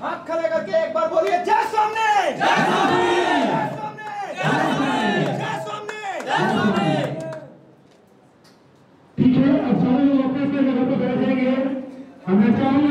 हाथ खड़े करके एक बार बोलिए जय सामने जय स्वामी! जय स्वामी! ठीक है अब सारे लोग अपने अपने जगह पर बैठ जाएँगे। हमें चाहिए